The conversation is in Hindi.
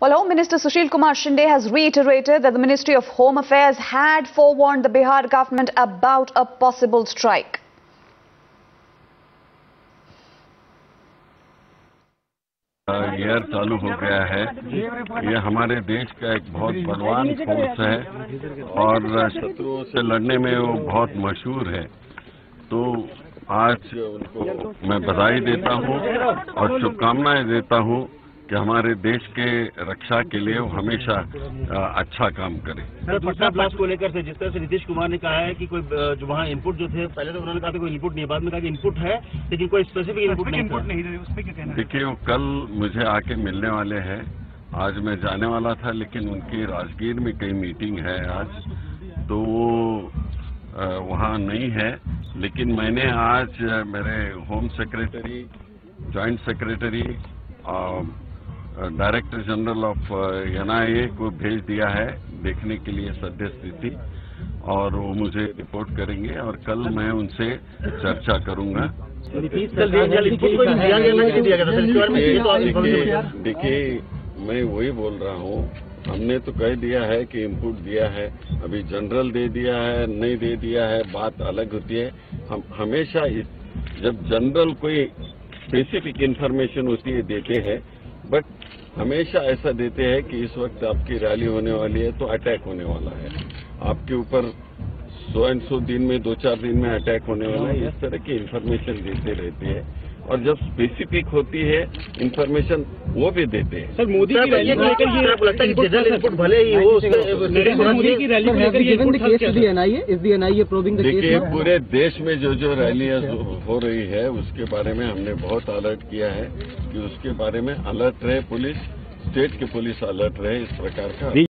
Well, Home Minister Sushil Kumar Shinde has reiterated that the Ministry of Home Affairs had forewarned the Bihar government about a possible strike. Air चालू हो गया है ये हमारे देश का एक बहुत बलवान फोर्स है और शत्रुओं से लड़ने में वो बहुत मशहूर है तो आज उनको मैं बधाई देता हूँ और शुभकामनाएँ देता हूँ कि हमारे देश के रक्षा के लिए वो हमेशा अच्छा काम करें। सर पटना ब्लास्ट को लेकर से जिस तरह से नीतीश कुमार ने कहा है कि कोई जो वहाँ इनपुट जो थे पहले तो उन्होंने कहा था कोई इनपुट नहीं बाद में कहा कि इनपुट है लेकिन कोई स्पेसिफिक इनपुट नहीं नहीं उस पर क्या कहना देखिए वो कल मुझे आके मिलने वाले हैं। आज मैं जाने वाला था लेकिन उनकी राजगीर में कई मीटिंग है आज। तो वो वहाँ नहीं है लेकिन मैंने आज मेरे home secretary joint secretary director general of NIA को भेज दिया है देखने के लिए सद्य स्थिति और वो मुझे रिपोर्ट करेंगे और कल मैं उनसे चर्चा करूँगा। तो देखिए देखिए मैं वही बोल रहा हूँ। हमने तो कह दिया है कि इनपुट दिया है अभी जनरल दे दिया है नहीं दे दिया है बात अलग होती है। हम हमेशा इस- जब जनरल कोई स्पेसिफिक इंफॉर्मेशन होती है देते हैं बट हमेशा ऐसा देते हैं कि इस वक्त आपकी रैली होने वाली है तो अटैक होने वाला है। आपके ऊपर सौ एंड सौ दिन में, दो चार दिन में अटैक होने वाला है। इस तरह की इन्फॉर्मेशन देते रहते हैं। और जब स्पेसिफिक होती है इंफॉर्मेशन वो भी देते हैं। सर मोदी की रैली को लेकर ये लगता है कि जनरल इनपुट भले ही हो मोदी की रैली को लेकर देखिए पूरे देश में जो जो रैलियाँ हो रही है उसके बारे में हमने बहुत अलर्ट किया है कि उसके बारे में अलर्ट रहे पुलिस स्टेट के पुलिस अलर्ट रहे इस प्रकार का।